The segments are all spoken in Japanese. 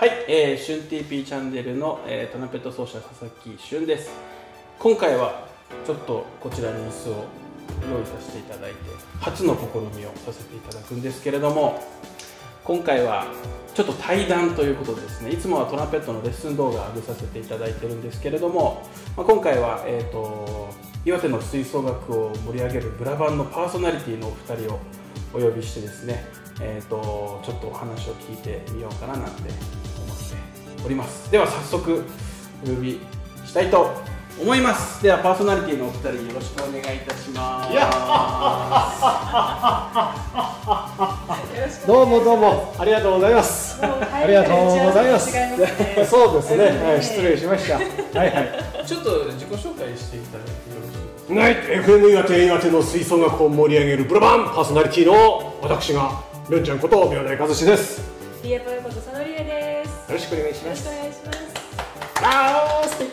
はい、えー、シュン TP チャンネルの、えー、トランペット奏者佐々木俊です。今回はちょっとこちらに椅子を用意させていただいて初の試みをさせていただくんですけれども今回はちょっと対談ということでですねいつもはトランペットのレッスン動画を上げさせていただいてるんですけれども、まあ、今回は、えーと、岩手の吹奏楽を盛り上げるブラバンのパーソナリティのお二人をお呼びしてですね、えーと、ちょっとお話を聞いてみようかななんております。では早速お呼びしたいと思います。ではパーソナリティのお二人よろしくお願いいたします。どうもどうも。ありがとうございます。ありがとうございます。そうですね、はい、失礼しました。はいはい。ちょっと自己紹介していただいてよろしいナイト FM 岩手岩手の吹奏楽を盛り上げるブラバン。パーソナリティの私がりょんちゃんこと宮台和志です。リエパヨこと佐野理恵です。よろしくお願いしますよろしくお願いしますあー素敵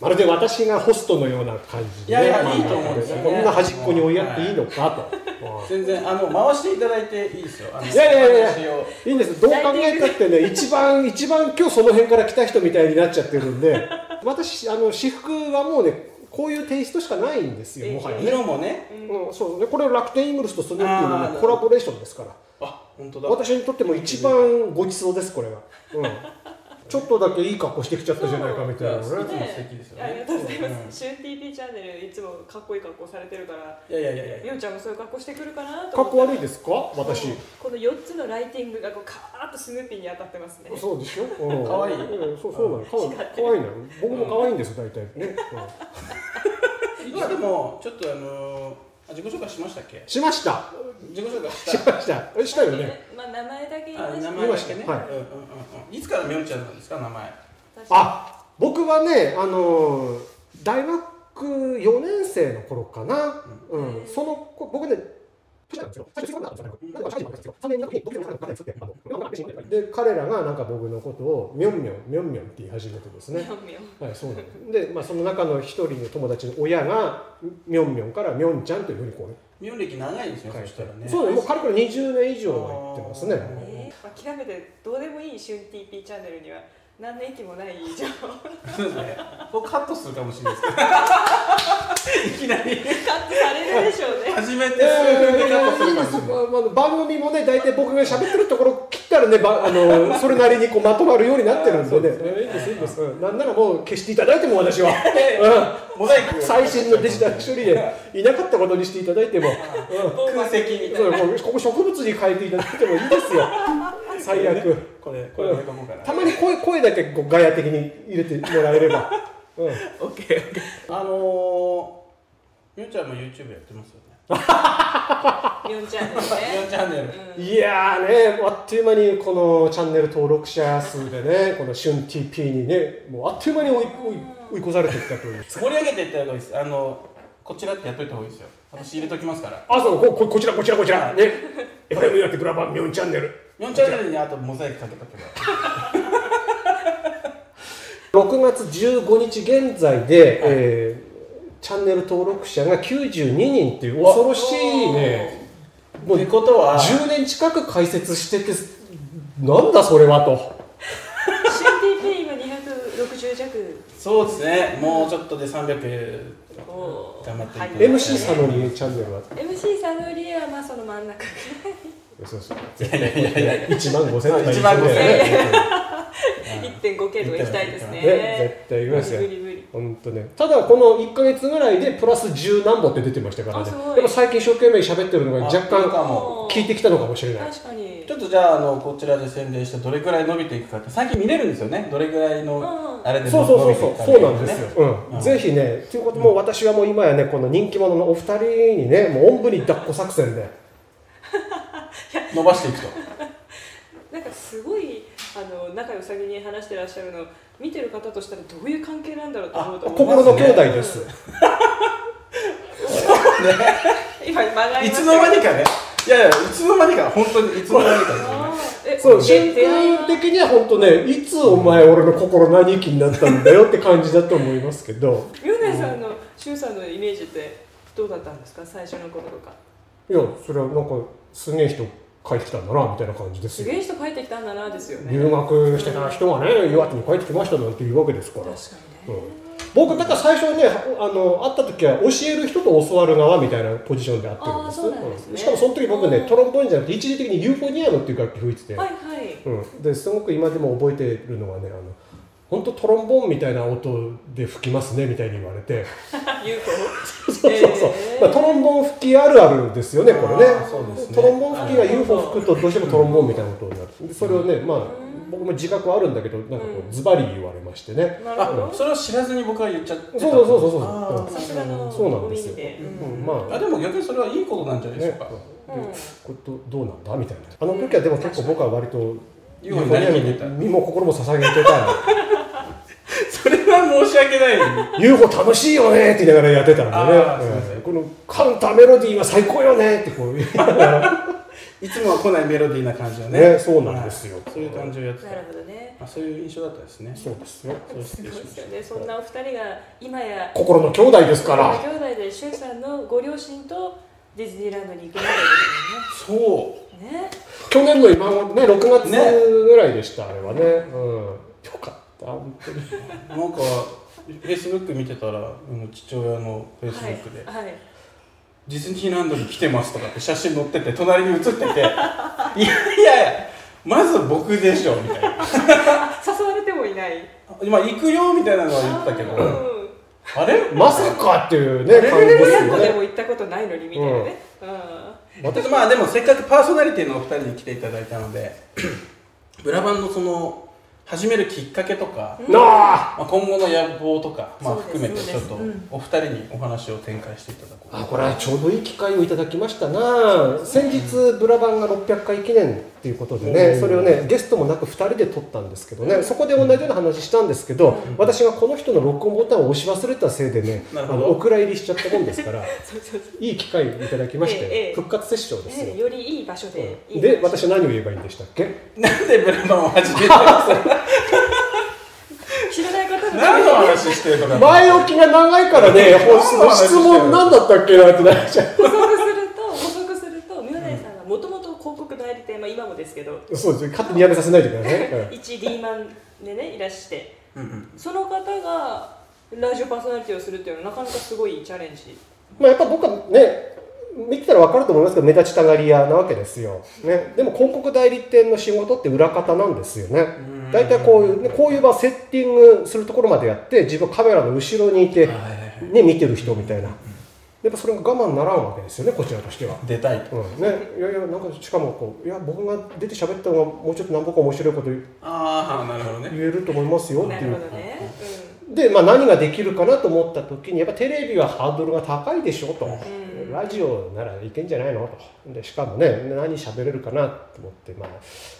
まるで私がホストのような感じで、いやいやいいと思うんですよ、ね、こんな端っこに追いやっていいのかと。全然あの回していただいていいですよ。いやいやいやいいんです。どう考えたってね 一番一番今日その辺から来た人みたいになっちゃってるんで、私あの私服はもうねこういうテイストしかないんですよ。もはや、色もね。うん、そうねこれ楽天イングルスとスヌーピーの、ね、コラボレーションですから。あ本当だ。私にとっても一番ごちそうですこれは。うん。ちょっとだけいい格好してきちゃったじゃないかみたいなね。いつも素敵ですよね。ありがとうございます。シュン TP チャンネルいつもかっこいい格好されてるから。いやいやいやいや。みおちゃんもそういう格好してくるかなと。格好悪いですか？私。この四つのライティングがこうカーッとスヌーピーに当たってますね。そうでしょ。可愛い。そうそうなの。可愛いの。僕も可愛いんです大体ね。いやでもちょっとあの自己紹介しましたっけ？しました。自己紹介しました。したよね。まあ名前だけ言いました。名前だけね。はい。うんうんうん。いつからみおちゃんなんですか名前？あ僕はねあの大学4年生の頃かな、うん、その僕ねで彼らがなんか僕のことをみょんみょんみょんみょんって言い始めてですね。はいそうなんで、まあ、その中の一人の友達の親がみょんみょんからみょんちゃんというふうにこうねみょん歴長いですよそしたらね。そうねもうかれこれ20年以上は言ってますね、えー、極めてどうでもいい旬 TP チャンネルには何の息もないじゃ んそうカットするかもしれないですけど。いきなり。カットされるでしょうね。初めて数分で番組もね大体僕が喋ってるところ切ったらねばあのそれなりにこうまとまるようになってるんでねいいですいいです、うん、なんならもう消していただいても私は、うん、モザイク最新のデジタル処理でいなかったことにしていただいても、うん、空席みたいなここ植物に変えていただいてもいいですよ最悪これこれたまに声声だけこうガヤ的に入れてもらえればうん。オッケーオッケー。あのー、みおちゃんも YouTube やってますよね。4チャンネルね。4チャンネル、うん、いやねあっという間にこのチャンネル登録者数でねこの旬 TP にねもうあっという間に追い追い追い越されていったという。盛り上げていった方がいいです。あのこちらってやっといた方がいいですよ。私入れときますから。あそうこここちらこちらこちら。ね。FM やってグラバン4チャンネル。4チャンネルにあとモザイクかけとけば 6月15日現在で、はい、えー、チャンネル登録者が92人っていう恐ろしいね。もうことは10年近く解説しててなんだそれはと。CTP 今260弱。そうですね。もうちょっとで300頑張っていく、MC 佐野にチャンネルは？MC 佐野理恵はまあその真ん中。ぐらいそうそう。いやいやいやいや。1万5000とか1万5000円。1.5 k とか行きたいですね。絶対行きますよ。本当ね。ただこの1か月ぐらいでプラス10何本って出てましたからね。でも最近一生懸命喋ってるのが若干聞いてきたのかもしれない。確かにちょっとじゃああのこちらで宣伝してどれくらい伸びていくかって最近見れるんですよね。どれくらいのあれでそうそうそうそう。そうなんですよ、うん、ぜひねということも私はもう今やねこの人気者のお二人にねもうおんぶに抱っこ作戦で。伸ばしていくと。なんかすごいあの仲良さげに話してらっしゃるの見てる方としたらどういう関係なんだろうと思うと心の兄弟です、今間がいつの間にかねいやいやいつの間にか本当にいつの間にかですよね。そう。瞬間的には本当ねいつお前俺の心何気になったんだよって感じだと思いますけど。米内さんの周さんのイメージってどうだったんですか？最初の頃とか。いやそれはなんかすげえ人帰ってきたんだなみたいな感じですよ。すげえ人帰ってきたんだなですよね。留学してた人がね岩手に帰ってきましたなんていうわけですから。確かにね、僕だから最初ねあの会った時は教える人と教わる側みたいなポジションで会ってるんです。んですね。しかもその時僕ねうん。トロンボーンじゃなくて一時的にユーフォニアムっていう楽器吹いてて、はいはい。うん、ですごく今でも覚えてるのはねあの本当トロンボーンみたいな音で吹きますねみたいに言われて。UFO そうそうそう、えー。まあ、トロンボーン吹きあるあるですよねこれね。あーそうですね。トロンボーン吹きが UFO 吹くとどうしてもトロンボーンみたいな音になる。でそれをねまあ僕も自覚はあるんだけどなんかこうズバリ言われましてね、なるほど。あそれを知らずに僕は言っちゃってた。そうそうそうそうそう。あーさすがのそうなんですよ。うんまあ。あでも逆にそれはいいことなんじゃないでしょうか、ね。うんこれどどうなんだ？みたいな。あの時はでも結構僕は割とユーフォニアムにに身も心も捧げてたそれは申し訳ない UFO 楽しいよねって言いながらやってたんでね。うん。このカウンターメロディーは最高よねってこう。言いつもは来ないメロディーな感じをね。ねそうなんですよ。はい。そういう感じをやってた。なるほどね。まあ、そういう印象だったですね。そうですよ。そうです。よね。そんなお二人が今や心の兄弟ですから。兄弟でシュウさんのご両親とディズニーランドに行くまそうでですよね。ね。去年の今頃ね6月ね。ぐらいでした、あれはね。うん。よかった本当に。なんかフェイスブック見てたらうん父親のフェイスブックで、はい、はい、ディズニーランドに来てますとかって写真載ってて隣に写ってていやいやいやまず僕でしょみたいな。誘われてもいない。今行くよみたいなのは言ったけどうん。あれ？まさかっていうね感じです親子でも行ったことないのにみたいなね、うん。私まあでもせっかくパーソナリティのお二人に来ていただいたのでブラバンのその始めるきっかけとか、なあ。まあ、今後の野望とか、まあ、含めてちょっとお二人にお話を展開していただこう。あこれはちょうどいい機会をいただきましたな先日ブラバンが600回記念っていうことでねうん。それをねゲストもなく2人で撮ったんですけどねそこで同じような話したんですけど私がこの人の録音ボタンを押し忘れたせいでねあのお蔵入りしちゃったもんですから いい機会をいただきましええて復活セッションですよ。ね、よりいい場所で、で私は何を言えばいいんでしたっけ？なんでブラバンを始めたんですか知らない方何の話してるのか前置きが長いからね 質問何だったっけなってなっちゃ補足すると補足すると宮台さんがもともと広告代理店、まあ、今もですけど。うそうですね。勝手にやめさせないでください。ね、一リーマンでねいらして。うんうん。その方がラジオパーソナリティをするっていうのはなかなかすごいチャレンジ。まあ、やっぱ僕はね見てたら分かると思いますけど目立ちたがり屋なわけですよ、ね、でも広告代理店の仕事って裏方なんですよね。ん。大体こういうねこういう場セッティングするところまでやって自分カメラの後ろにいて、ね、見てる人みたいなやっぱそれが我慢ならんわけですよねこちらとしては。出たいと。うん。ね、いやいやなんかしかもこういや僕が出て喋ったのがもうちょっと何ぼか面白いこと言ああなるほどね。えると思いますよってないるうほどね、で、まあ、何ができるかなと思った時にやっぱテレビはハードルが高いでしょと、んラジオならいけんじゃないの？と。でしかもね何喋れるかなと思って、まあ、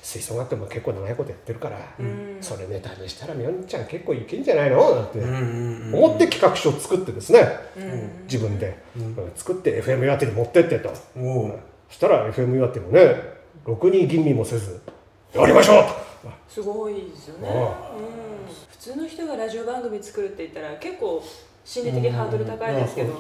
吹奏楽も結構長いことやってるから、うん。それネタにしたらみおんちゃん結構いけんじゃないの？なんて思って企画書を作ってですね。うん。うん自分で、うん。うん。作って FM 岩手に持ってってと。そしたら FM 岩手もねろくに吟味もせずやりましょう！と。すごいですよね、あ。うん、普通の人がラジオ番組作るって言ったら結構心理的ハードル高いですけど、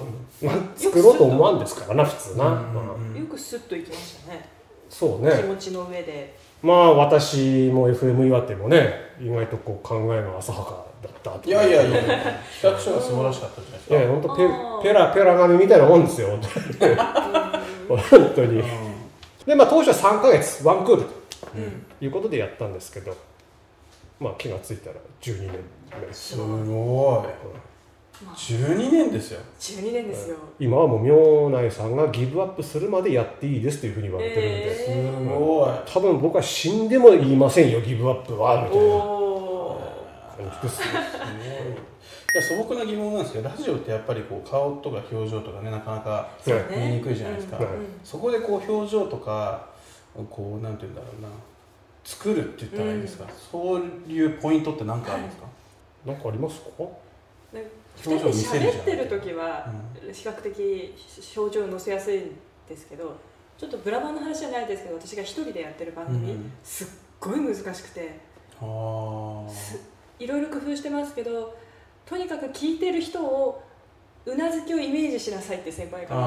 まあ、作ろうと思わんですからな普通な、よくスッといきましたね。そうね。気持ちの上で。まあ私も FM 岩手もね意外とこう考えが浅はかだったといやいやいや。企画書が素晴らしかったじゃないですか。いや本当ペペラペラ紙みたいなもんですよ。本当に。でまあ当初は3ヶ月ワンクールとうん。いうことでやったんですけどまあ気がついたら12年目ですすごい12年ですよ。12年ですよ、今はもう明内さんがギブアップするまでやっていいですというふうに言われてるんで、すえごい。多分僕は死んでも言いませんよギブアップはみー、たいな感じですね。い。や素朴な疑問なんですけどラジオってやっぱりこう顔とか表情とかねなかなかはい見にくいじゃないですか、うん。うんそこでこう表情とかこうなんて言うんだろうな。作るって言ったらいいですか、そういうポイントって何かあるんですか、なんかありますか？なんか表情見せるじゃん喋ってる時は比較的表情乗せやすいんですけどちょっとブラバンの話じゃないですけど私が一人でやってる番組、うんすっごい難しくていろいろ工夫してますけどとにかく聞いてる人をうなずきをイメージしなさいって先輩から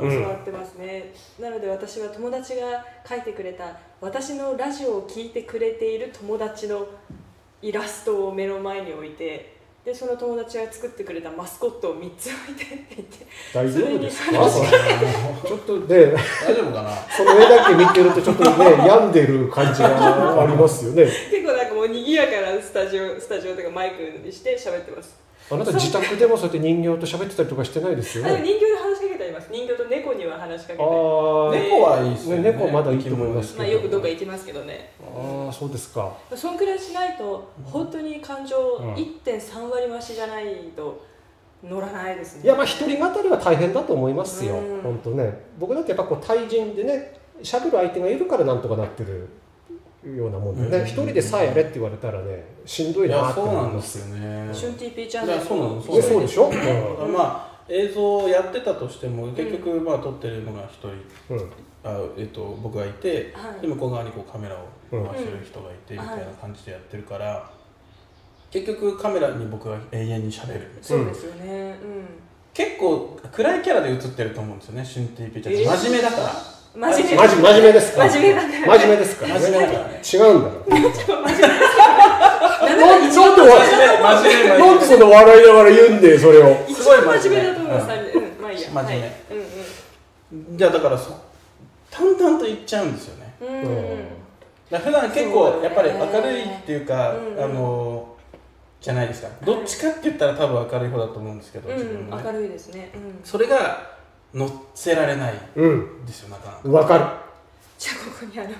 教わってますね、なので私は友達が書いてくれた私のラジオを聞いてくれている友達のイラストを目の前に置いてでその友達が作ってくれたマスコットを3つ置いてって言って大丈夫ですか？にちょっとね大丈夫かな？その絵だけ見てるとちょっとね病んでる感じがありますよね。結構なんかもう賑やかなスタジオスタジオとかマイクにして喋ってます。あなた自宅でもそうやって人形と喋ってたりとかしてないですよね。人形で話しかけてあります。人形と猫には話しかけて。ああ猫はいいっすよね。ね猫まだいいと思いますまあ、よくどっか行きますけどね。ああそうですか。そんくらいしないと本当に感情うん。1.3割増しじゃないと乗らないですね。いやまあ一人語りは大変だと思いますよ。うん。本当ね。僕だってやっぱこう対人でね喋る相手がいるからなんとかなってるようなもんでうん。ね一人でさえやれって言われたらねしんどいなってそうなんで思いますすよね。シュン TP チャンネル。いやそうなのえそうでしょ、まあ映像をやってたとしても結局まあ撮ってるのが一人。うん。うんあ、えっと、僕がいて、はい。で向こう側にこうカメラを回してる人がいてみたいな感じでやってるから、結局カメラに僕は永遠に喋る。そうですよね。結構暗いキャラで映ってると思うんですよね春 TV ちゃん、えー。真面目だから。うん真面目。真面真面目ですか？真面目だから。真面目ですか？ら真面目だからね。違うんだから 真面目。ですからなんでなんでなんで笑真面目真面目。なんでその笑いながら言うんでそれを。一すごい番真真面目だと思いますうんまあいいや。真面目。はい。うんじゃあだからそ淡々と言っちゃうんですよね。うん普段結構やっぱり明るいっていうか、うんうん。あのじゃないですか。どっちかって言ったら多分明るい方だと思うんですけど、自分うんもね。明るいですね。うん。それが乗せられないうんんですよなかなか。わかる。じゃあここにあの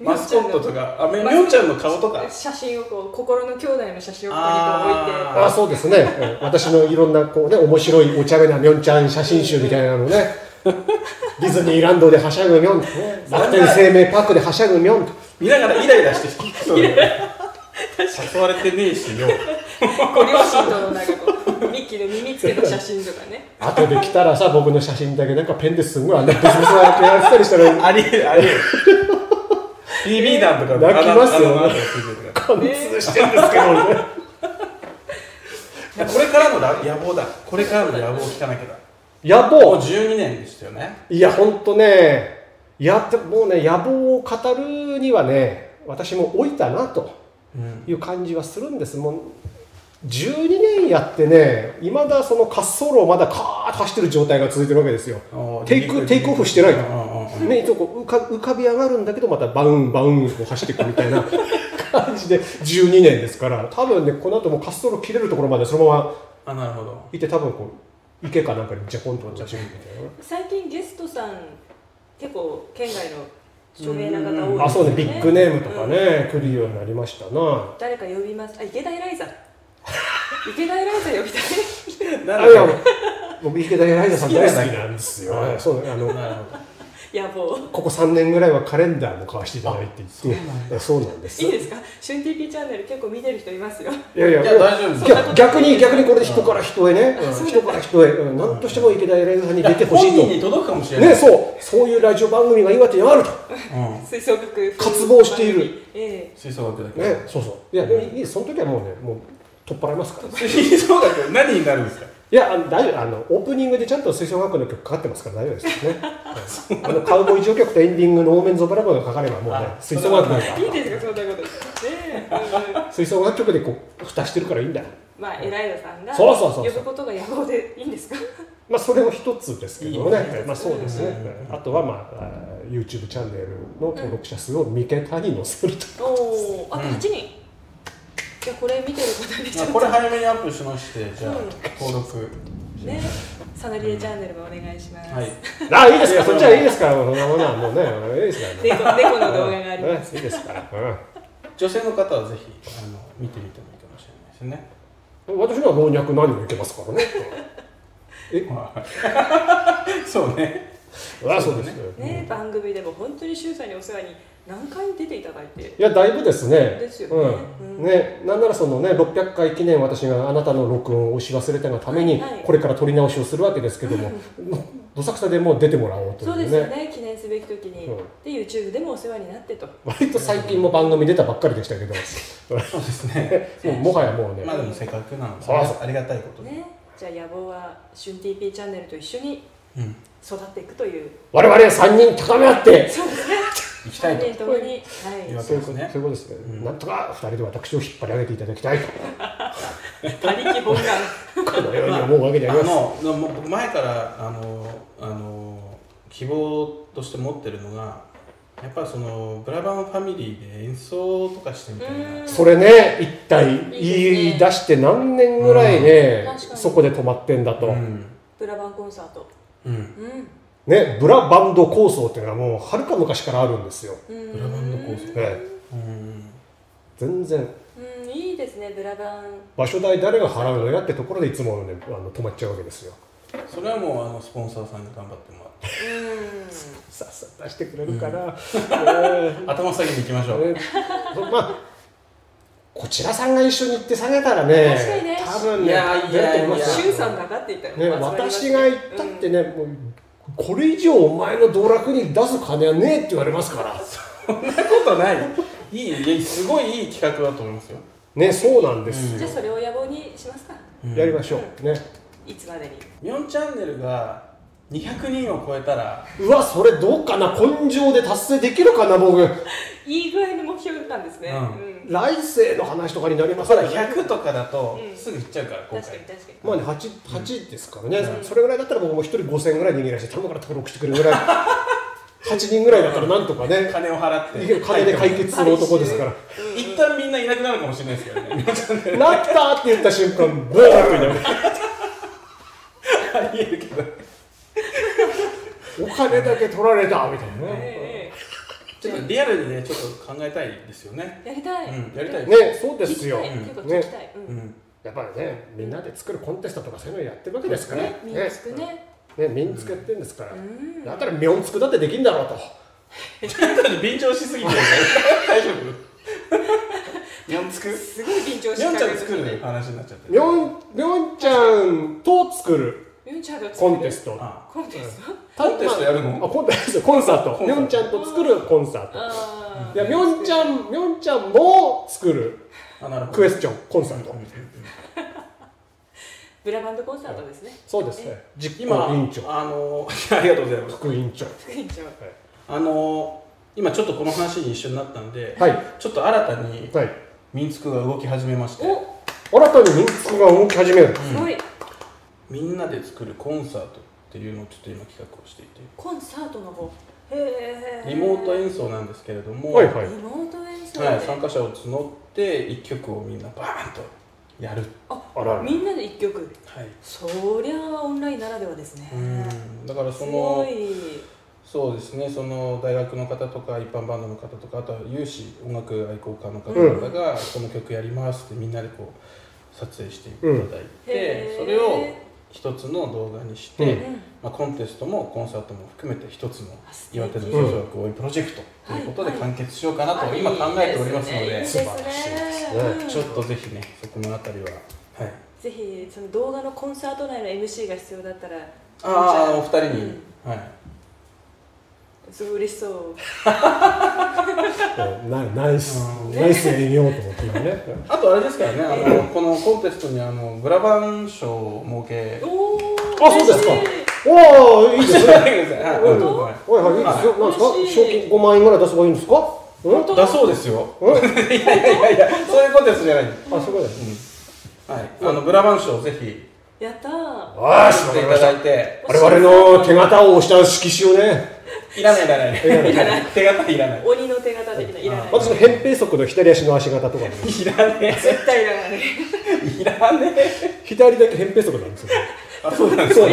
マスコットとかあめみょんちゃんの顔とか？写真をこう心の兄弟の写真をここにこうあああそうですね。うん私のいろんなこうね面白いお茶目なみょんちゃん写真集みたいなのね。ディズニーランドではしゃぐみょん。楽天生命パークではしゃぐみょん。見ながらイライラして誘われてねえしよ。置いてご両親とのなんかこうミッキーの耳つけた写真とかね。後で来たらさ僕の写真だけなんかペンですんごいあんなブスブスなやってやってたりしたらありえるありえる BB 弾とか泣きますよ。貫通してんですけどこれからのら野望だこれからの野望を聞かなきゃだ野もう望12年でしたよねいやほんとねやってもうね野望を語るにはね私も老いたなとうんいう感じはするんですもう12年やってねいまだその滑走路をまだカーッと走ってる状態が続いてるわけですよテイクテイクオフしてないうんうんうんね、いつもこう浮か浮かび上がるんだけどまたバウンバウンこう走っていくみたいな 感じで12年ですから多分ねこの後も滑走路切れるところまでそのままあなるほど。いて多分こう池かなんかにジャポンと落ちるみたい最近ゲストさん結構県外の著名な方多いですよね。なあそうねビッグネームとかね、来るようになりましたな。誰か呼びます。あ池田エライザ。池田エライザ呼びたい。僕池田エライザさん大好きなんですよ、はい。そうあのほどなるほど野望ここ3年ぐらいはカレンダーも買わせていただいていて。えそうなんです。いいですか？春 TP チャンネル結構見てる人いますよ。いやいや。いや大丈夫逆に逆にこれで人から人へね、うん。人から人へ、うん、何としても池田エライザさんに出てほしいと。本人に届くかもしれない。ね、そう、そういうラジオ番組が岩手にあると。うん。吹奏楽渇望している。え吹奏楽だけ。ね、そうそう。いや、でもいい、その時はもうね、もう取っ払いますから。吹奏楽何になるんですか？いや、あの大丈夫、あの、オープニングでちゃんと吹奏楽の曲かかってますから、大丈夫ですよね。は いあの、カウボーイ上曲とエンディングのオーメンズオブラブがかかれば、もうねあ、吹奏楽なんかえいいですかそんなこと。ねえ、吹奏楽曲でこう、蓋してるからいいんだよ。まあエライザさんがそうそうそう呼ぶことが野望でいいんですか？まあ、それも一つですけどね。まあ、そうですね。あとは、まあ、あ YouTube チャンネルの登録者数を三桁に載せると。おおあとうん。8人、いやこれ見てる方にちょっと。これ早めにアップしましてじゃあう。ん登録。ね。サナリエチャンネルもお願いします、はい。あ、いいですか、そっちはいいですか。ら、そんなものはもうね、いいですから。ね。猫猫の動画があります、うんいいで。すから。う ん女性の方はぜひあの見てみてもいいかもしれないですね。私のは老若男女いけますからね。え、そうね。あ、そうですね。ね番組でも本当に周さんにお世話に何回出ていただいて？いや、だいぶですね。ですよね。うん。ね、なんならそのね、600回記念、私があなたの録音を押し忘れたがためにはい、これから撮り直しをするわけですけども、どさくさでもう出てもらおうといそううね。ですよね記念すべき時に、うん。で YouTube でもお世話になってと。割と最近も番組出たばっかりでしたけど、そうですね。もうもはやもうね。ま、あでもせっかくなので、そうそう。ありがたいことで、ね。じゃあ野望は春 TP チャンネルと一緒にうん。育っていくという。我々は3人高め合ってそうですね行きたいと。3人ともに。はい。いうことけですね。そういうことですね、うん。なんとか2人で私を引っ張り上げていただきたいと。他力本願。このように思うわけであります、のの前からあのあの希望として持ってるのがやっぱりそのブラバンファミリーで演奏とかしてみたいな。うん。それね一体言い出して何年ぐらいね、うん。そこで止まってんだと、うん。ブラバンコンサート。うん。うんねブラバンド構想っていうのはもうはるか昔からあるんですよ。うんブラバンド構想。えうん全然。うんいいですねブラバン。場所代誰が払うのやってところでいつもねあの止まっちゃうわけですよ。それはもうあのスポンサーさんに頑張ってもらって。うん。さっさと出してくれるから、ね頭下げに行きましょう、ねまあこちらさんが一緒に行って下げたらね確かにね。多分ねいやいや出ると思いますよ。シュウさんだかって言ったらね、もう集まります私が行ったってね、もうこれ以上お前の道楽に出す金はねえって言われますから。そんなことない。いいすごいいい企画だと思いますよ、ねそうなんですよ、じゃあそれを野望にしますか。うんやりましょう。ね。いつまでに。ミョンチャンネルが200人を超えたら。うわそれどうかな？根性で達成できるかな僕。いい具合の目標なんですね。うん。うん。来世の話とかになりますただから100とかだとうん。すぐ行っちゃうから今確か回に確かに。まあね 8, 8ですからね、うん。それぐらいだったら僕も一人5000円ぐらい握らして頼むから登録してくれるぐらい。8人ぐらいだったらなんとかね。金を払って。金で解決する男ですから。一旦みんないなくなるかもしれないですけどね。なったって言った瞬間ボーッと ありえ金だけ取られたみたいなね。えちょっとリアルにねちょっと考えたいですよね。えやりたい。うんやりたいねそうですよ。ね。やっぱりねみんなで作るコンテストとかそういうのやってるわけですから。ねみんなつくね。ねみんつくやってるんですから。うん。だったらミョンつくだってできんだろうと。便乗しすぎてる大丈夫？ミョン作るすごい緊張しミョンちゃんる作る話になっちゃって。ミョンミョンちゃんと作るミョンちゃんが作る？コンテスト。あ。コンテスト？コンテストやるの？あコンテスト。コンサート。コンサート。ミョンちゃんと作るコンサート。あいやミョンちゃんミョンちゃんも作る。クエスチョン。コンサート。ブラバンドコンサートですね。そうですね。実今行委員長。あの ありがとうございます。副委員長。副委員長。あの今ちょっとこの話に一緒になったんで、はい。ちょっと新たにはい。民宿が動き始めまして。お。新たに民宿が動き始める。すごいみんなで作るコンサートっていうのをちょっと今企画をしていて。コンサートの方？へえリモー。ト演奏なんですけれども、はいはい。リモート演奏はいで参加者を募って1曲をみんなバーンとやる、あらら。みんなで一曲？はい。そりゃあオンラインならではですね。うん。だからそすのごい。そうですね。その大学の方とか一般バンドの方とかあとは有志音楽愛好家の方々がこの曲やりますってみんなでこう撮影していただいて、へー。それを一つの動画にして、うん。うんまあ、コンテストもコンサートも含めて一つの岩手の social 学応援プロジェクトということではい完結しようかなとあ今考えておりますので。いいですね。いいですね。うんちょっとぜひねそこのあたりははい。ぜひその動画のコンサート内の MC が必要だったらああお二人に、はいすごい嬉しそう。ナナイス。うん。ナイス営業と思って今ね。あとあれですからねあのこのコンテストにあのブラバン賞を設け。おおあそうですか。おおいいですね。はいはいはい。はいいいですよ。なんですか賞金5万円ぐらい出せばいいんですか？だ。そうですよ。うん？いやいやいやそういうコンテストじゃない、あそういうはい。あのブラバン賞をぜひ。やったー。あーししていただいて。我々の手形を押した色紙をねいらないいらない。いらない。いらない手形いらない。鬼の手形的ないらない。私の扁平足の左足の足形とかねいらね絶対いらない。えいらねえ。左だけ扁平足なんですよ。あそうなんですか。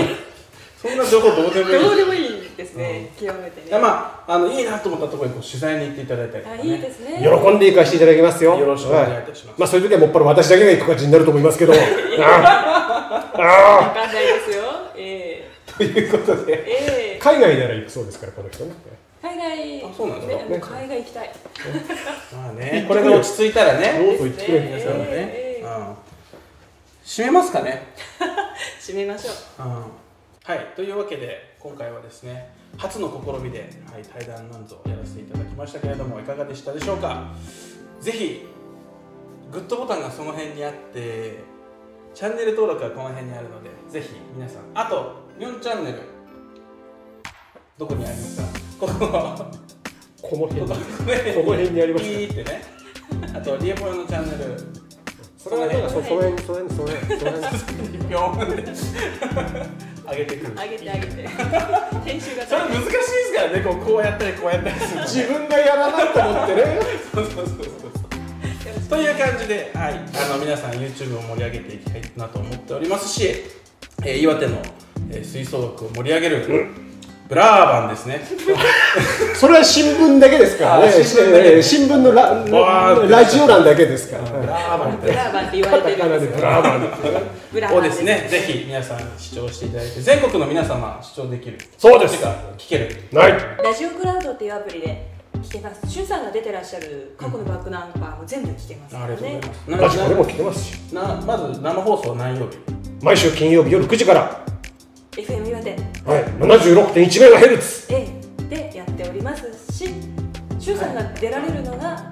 そんな情報どうでもいいどうでもいいですね極めてね。いやまああのいいなと思ったところにこう取材に行っていただいたりとか、あね、いいですね。喜んで行かせていただきますよ。よろしくお願いいはたします、まあそういう時はもっぱら私だけが行く感じになると思いますけど。あああわかんないですよ。えということで。えええ海外なら行くそうですからこの人ね。海外。あそうなんですかね。海外行きたい。まあね。これが落ち着いたらね。どうぞ言ってくれですね。皆さんもね、ええうん。締めますかね。締めましょう。うん。はい。というわけで今回はですね初の試みで、はい、対談なんぞやらせていただきましたけれどもいかがでしたでしょうか。ぜひグッドボタンがその辺にあってチャンネル登録はこの辺にあるのでぜひ皆さんあと4チャンネルどこにありますか？こ ここの辺この辺にありますピーってね。あとリエポヨのチャンネル。それはなんかそその辺その辺その辺。その辺。ピョンって。上げてくる上げて。上げて。編集が。それ難しいですからね。こうこうやったりこうやったりするの自分がやらないと思ってね。そうそうそうそう。という感じで、はい、あの皆さん YouTube を盛り上げていきたいなと思っておりますし、えー岩手の、えー吹奏楽を盛り上げる、ブラーバンですね。それは新聞だけですからね。あ新聞のララジオ欄だけですから。ブラーバンブラーバンって言われてる。んですよブラーバンってブラーバンをですね。ぜひ皆さん視聴していただいて全国の皆様視聴できる。そうですが聞けるない。ラジオクラウドっていうアプリで聞けます。しゅんさんが出てらっしゃる過去のバックナンバーも全部聞けますからね。ラジオでも聞けますしまず生放送何曜日？毎週金曜日夜9時から、FM 岩手。はい、76.1メガヘルツ。でやっておりますししゅんさんが出られるのが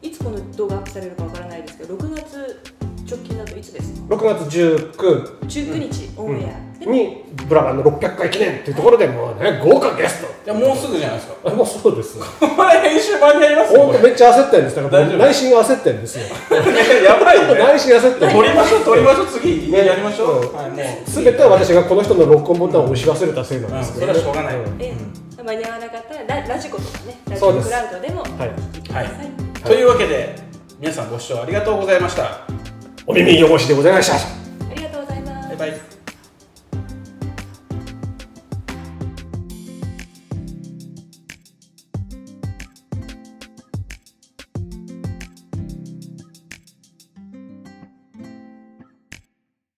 いつこの動画アップされるかわからないですけど6月直近だといつですか？6月19 19日。オンエア、でにブラバンの600回記念っていうところでもうね豪華ゲスト。じゃあもうすぐじゃないですか。あもうそうです。これ編集間に合います？本当めっちゃ焦ってるんですだから内心焦ってるんですよ。れ やばい内心焦ってる撮りましょう撮りましょう次。ねやりましょう、うん。はいもう。すべては私がこの人の録音ボタンを押し忘れたせいなんですけど、うんそれはしょうがない。ん。ええ間に合わなかったらララジコとかねラジオそうです。クラウドでもはい。聞いてください、というわけで皆さんご視聴ありがとうございましたお耳汚しでございました。ありがとうございます。バイバイ